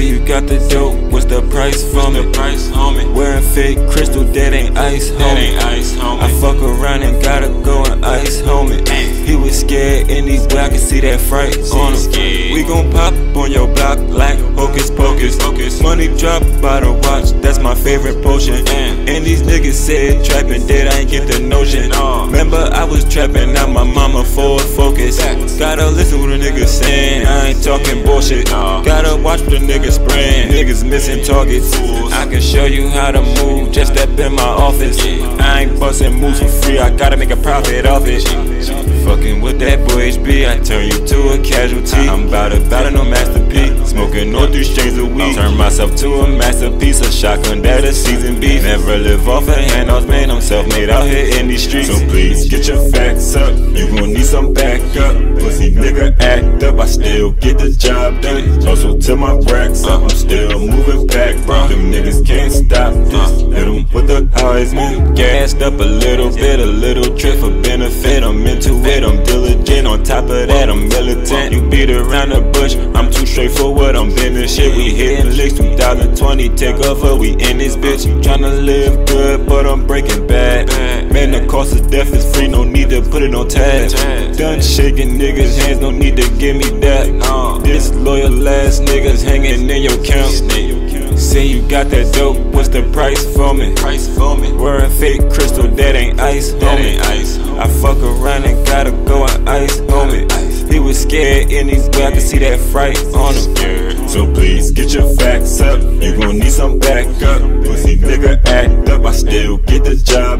got the dope, what's the price from the it? price, homie? Wearing fake crystal, that ain't ice, That homie. ain't ice, homie. I fuck around and gotta go and ice, homie. He was scared in these way, I can see that fright on him. We gon' pop up on your block like hocus pocus. Money drop by the watch, that's my favorite potion. And these niggas said trapping dead, I ain't get the notion. No. Remember, I was trapping out my mama forward focus. Gotta listen what the niggas saying, I ain't talking bullshit. Gotta watch the niggas spraying, niggas missing targets. I can show you how to move, just step in my office. I ain't busting moves for free, I gotta make a profit off it. Fucking with that boy HB, I turn you to a casualty. I'm about to battle no masterpiece, smoking all three strings of weed. Turn myself to a masterpiece, a shotgun that a seasoned beef. Never live off of handouts, man, I'm self-made out here in these streets. So please get your facts up, you gon' need some backup. I still get the job done. Hustle till my racks up, I'm still moving back, bro. Them niggas can't stop this. Hit 'em with the eyes, man. Gassed up a little bit, a little trip for benefit. I'm into it, I'm top of that, I'm militant. You beat around the bush, I'm too straightforward. I'm bending shit. We hitting licks 2020, take over. We in this bitch. You tryna live good, but I'm breaking bad. Man, the cost of death is free, no need to put it on tax. Done shaking niggas' hands, no need to give me that. This loyal ass niggas hanging in your camp. Say you got that dope, what's the price for me? Price for me. Wearing fake crystal, that ain't ice, That homie. ain't ice, homie. I fuck around and gotta go and ice, homie. He was scared in his way, I can see that fright on him. So please get your facts up, you gon' need some backup. Pussy nigga act up, I still get the job